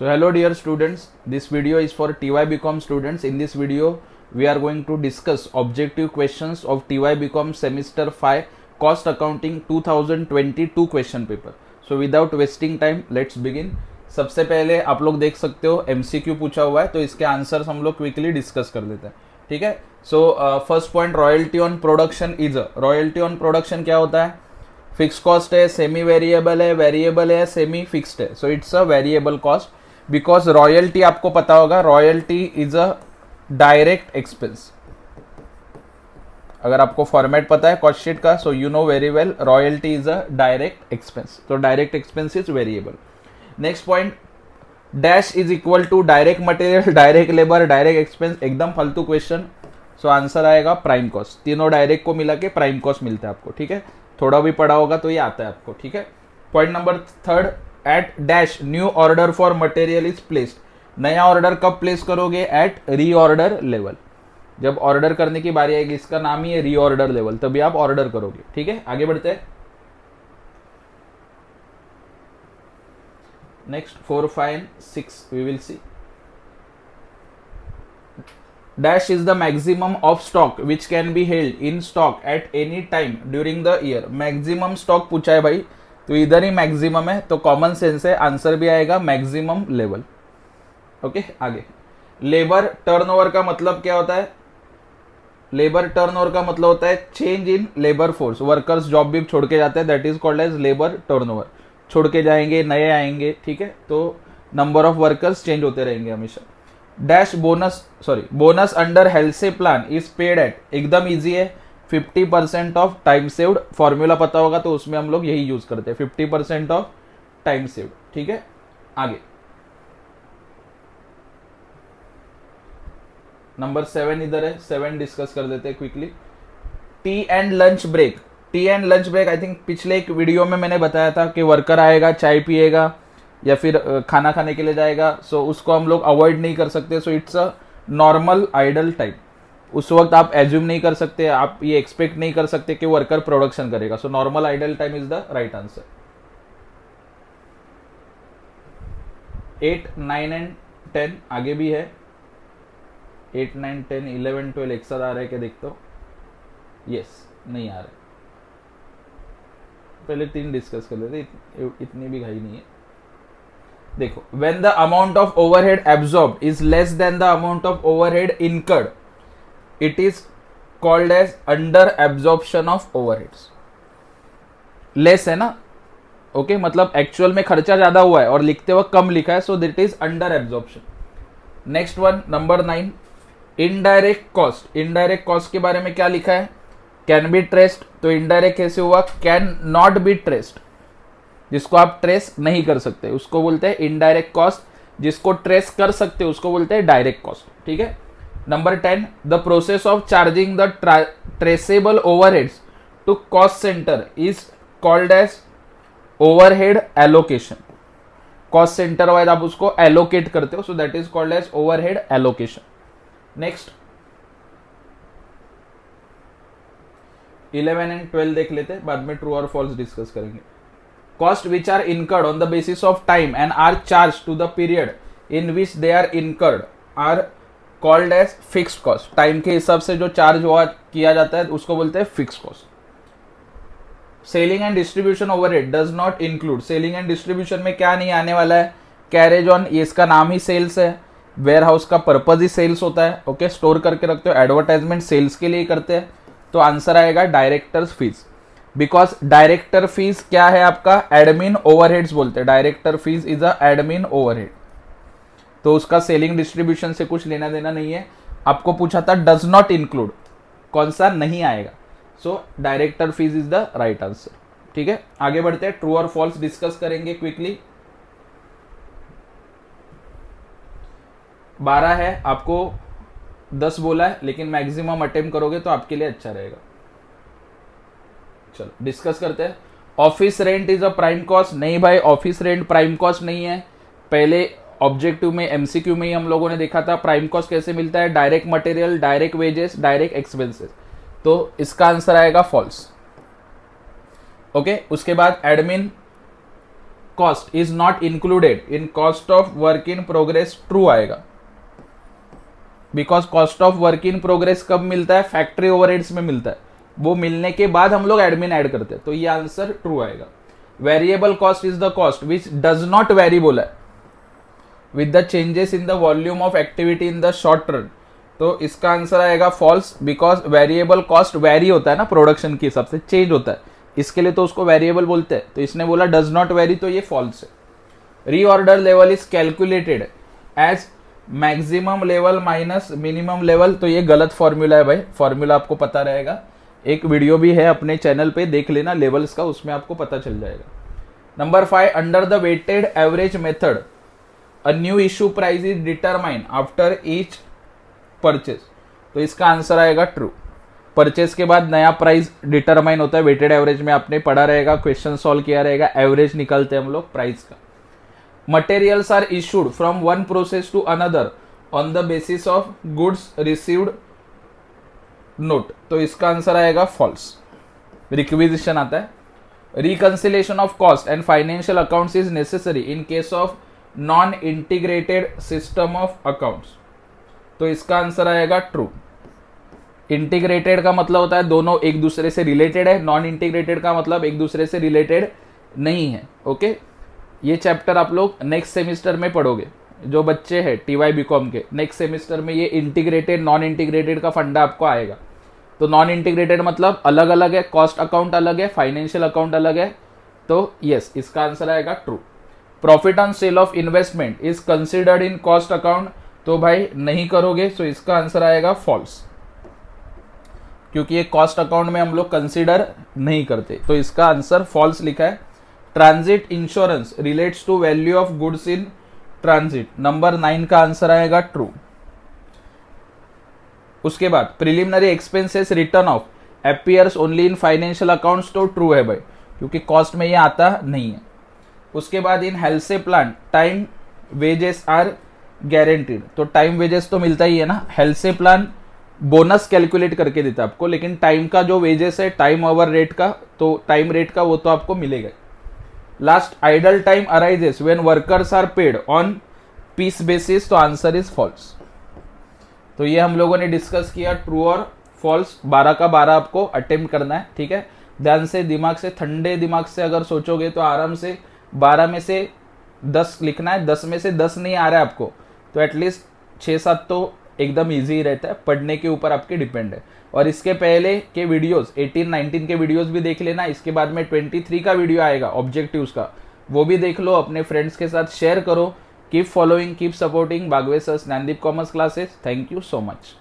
So hello dear students, this video is for TY BCom students. In this video, we are going to discuss objective questions of TY BCom semester 5 cost accounting 2022 question paper. So without wasting time, let's begin. सबसे पहले आप लोग देख सकते हो MCQ पूछा हुआ है तो इसके आंसर्स हम लोग क्विकली डिस्कस कर लेते हैं ठीक है so first point royalty on production is royalty on production क्या होता है फिक्स कॉस्ट है सेमी वेरिएबल है वेरिएबल है सेमी फिक्स्ड है so it's a variable cost because royalty आपको पता होगा royalty is a direct expense अगर आपको फॉर्मेट पता है कॉस्ट शीट का so you know very well royalty is a direct expense तो direct expense is variable next point dash is equal to direct material direct labour direct expense एकदम फालतू question so answer आएगा prime cost तीनों direct को मिला के prime cost मिलता है आपको, ठीक है? थोड़ा भी पढ़ा होगा तो ये आता है आपको, ठीक है? Point number third eight dash new order for material is placed नया ऑर्डर कब प्लेस करोगे? एट रीऑर्डर लेवल जब ऑर्डर करने की बारी आएगी, इसका नाम ही है रीऑर्डर लेवल तभी आप ऑर्डर करोगे। ठीक है? आगे बढ़ते हैं। Next four five six we will see dash is the maximum of stock which can be held in stock at any time during the year. Maximum stock पूछा है भाई। तो इधर ही मैक्सिमम है तो कॉमन सेंस है आंसर भी आएगा मैक्सिमम लेवल ओके आगे. लेबर टर्नओवर का मतलब क्या होता है? लेबर टर्नओवर का मतलब होता है change in labour force workers job भी छोड़ के जाते हैं that is called as labour turnover छोड़ के जाएँगे, नए आएँगे, ठीक है? तो नंबर ऑफ़ वर्कर्स चेंज होते रहेंगे हमेशा. Dash bonus sorry bonus under Halsey plan is paid at एकदम इजी है. 50 percent of time saved formula पता होगा तो उसमें हम लोग यही यूज़ करते हैं। 50 परसेंट ऑफ़ टाइम सेव्ड, ठीक है? आगे। नंबर सेवन इधर है, सेवन डिस्कस कर देते हैं quickly tea and lunch break. Tea and lunch break I think पिछले एक वीडियो में मैंने बताया था कि वर्कर आएगा, चाय पिएगा, या फिर खाना खाने के लिए जाएगा। सो so, उसको हम लोग अवॉइड नहीं कर सकते। So it's a normal idle time उस वक्त आप एज्यूम नहीं कर सकते आप ये एक्सपेक्ट नहीं कर सकते कि वर्कर प्रोडक्शन करेगा। So normal idle time is the right answer eight nine and ten आगे भी है। Eight nine ten eleven twelve एक साथ आ रहे क्या देखते हो? यस नहीं आ रहे पहले तीन डिस्कस कर लेते इत, इतनी भी घाई नहीं है। देखो when the amount of overhead absorb is less than the amount of overhead incurred it is called as under absorption of overheads less है ना? Okay okay? मतलब एक्चुअल में खर्चा ज़्यादा हुआ है और लिखते वक्त कम लिखा है so that is under absorption next one number nine indirect cost indirect cost के बारे में क्या लिखा है? कैन बी ट्रेस्ड तो इनडायरेक्ट कैसे हुआ? कैन नॉट बी ट्रेस्ड जिसको आप ट्रेस नहीं कर सकते, उसको बोलते हैं इनडायरेक्ट कॉस्ट जिसको ट्रेस कर सकते उसको बोलते हैं डायरेक्ट कॉस्ट ठीक है? Number ten the process of charging the traceable overheads to cost centre is called as overhead allocation cost centre wise आप उसको एलोकेट करते हो so that is called as overhead allocation next eleven and twelve देख लेते, बाद में true और false discuss करेंगे. Cost which are incurred on the basis of time and are charged to the period in which they are incurred are called as fixed cost time के हिसाब से जो चार्ज हुआ, किया जाता है, उसको बोलते हैं fix cost selling and distribution over it does not include selling and distribution में क्या नहीं आने वाला है? कैरेज ऑन ये इसका नाम ही सेल्स है. वेयर हाउस का पर्पज ही सेल्स होता है. Okay okay? स्टोर करके रखते हो एडवर्टाइजमेंट सेल्स के लिए करते हैं. तो आंसर आएगा directors fees because director fees क्या है आपका? एडमिन ओवरहेड्स बोलते हैं. Director fees is a admin overhead तो उसका सेलिंग डिस्ट्रीब्यूशन से कुछ लेना देना नहीं है। आपको पूछा था डज नॉट इंक्लूड कौन सा? नहीं आएगा। So director fees is the right answer ठीक है? आगे बढ़ते हैं। ट्रू और फॉल्स डिस्कस करेंगे क्विकली बारह है। आपको दस बोला है, लेकिन मैक्सिमम अटेम्प करोगे तो आपके लिए अच्छा रहेगा। चलो डिस्कस करते हैं। Office rent is a prime cost नहीं भाई ऑफ़िस रेंट प्राइम कॉस्ट नहीं है। पहले ऑब्जेक्टिव में एमसीक्यू में ही हम लोगों ने देखा था, प्राइम कॉस्ट कैसे मिलता है, direct material, direct wages, direct expenses. तो इसका आंसर आएगा फॉल्स। ओके, उसके बाद admin cost is not included. In cost of work in progress true आएगा। Because cost of work in progress कब मिलता है? फैक्ट्री ओवरहेड्स में मिलता है। वो मिलने के बाद हम लोग एडमिन ऐड करते हैं। तो ये आंसर ट्रू आएगा। Variable cost is the cost, which does not vary बोला है। With the changes in the volume of activity in the short run तो इसका आंसर आएगा false because variable cost vary होता है ना प्रोडक्शन के हिसाब से चेंज होता है। इसके लिए तो उसको वेरिएबल बोलते हैं। तो इसने बोला डज नॉट वेरी तो ये फॉल्स है। Reorder level is calculated as maximum level minus minimum level तो ये गलत फॉर्मूला है भाई। फॉर्मूला आपको पता रहेगा। एक वीडियो भी है अपने चैनल पे, देख लेना लेवल्स का, उसमें आपको पता चल जाएगा। Number five under the weighted average method a new issue price is determine after each purchase तो इसका आंसर आएगा ट्रू परचेज के बाद नया प्राइस डिटरमाइन होता है. वेटेड एवरेज में आपने पढ़ा रहेगा क्वेश्चन सॉल्व किया रहेगा एवरेज निकलते हैं हम लोग प्राइस का. Materials are issued from one process to another on the basis of goods received note तो इसका आंसर आएगा फॉल्स रिक्विजिशन आता है. Reconciliation of cost and financial accounts is necessary in case of non integrated system of accounts तो इसका answer आएगा true integrated का मतलब होता है दोनों एक दूसरे से रिलेटेड है नॉन इंटीग्रेटेड का मतलब एक दूसरे से रिलेटेड नहीं है ओके ये चैप्टर आप लोग नेक्स्ट सेमिस्टर में पढ़ोगे, जो बच्चे हैं टी वाई बी कॉम के नेक्स्ट सेमिस्टर में ये इंटीग्रेटेड नॉन इंटीग्रेटेड का फंडा आपको आएगा। तो नॉन इंटीग्रेटेड मतलब अलग अलग है कॉस्ट अकाउंट अलग है फाइनेंशियल अकाउंट अलग है तो यस इसका आंसर आएगा true profit on sale of investment is considered in cost account तो भाई नहीं करोगे तो इसका आंसर आएगा फॉल्स क्योंकि ये कॉस्ट अकाउंट में हम लोग कंसिडर नहीं करते तो इसका आंसर फॉल्स लिखा है. Transit insurance relates to value of goods in transit number nine का आंसर आएगा ट्रू उसके बाद preliminary expenses written off appears only in financial accounts तो ट्रू है भाई, क्योंकि कॉस्ट में ये आता नहीं है. उसके बाद in Halsey plan time wages are guaranteed तो टाइम वेजेस तो मिलता ही है ना। हेल्से प्लान बोनस कैलकुलेट करके देता है आपको, लेकिन टाइम का जो वेजेस है टाइम ओवर रेट का तो टाइम रेट का वो तो आपको मिलेगा last idle time arises when workers are paid on piece basis तो आंसर इज़ फॉल्स तो ये हम लोगों ने डिस्कस किया ट्रू और फॉल्स बारह का बारह आपको अटेम्प्ट करना है, ठीक है? ध्यान से, दिमाग से, ठंडे दिमाग से अगर सोचोगे तो आराम से बारह में से दस लिखना है, दस में से दस नहीं आ रहा है आपको तो एटलीस्ट छः सात तो एकदम इजी रहता है, पढ़ने के ऊपर आपके डिपेंड है। और इसके पहले के वीडियोस 18 19 के वीडियोस भी देख लेना, इसके बाद में 23 का वीडियो आएगा ऑब्जेक्टिव्स का। वो भी देख लो, अपने फ्रेंड्स के साथ शेयर करो कीप फॉलोइंग कीप सपोर्टिंग बागवे बागवेसर्स Naindeep commerce classes thank you so much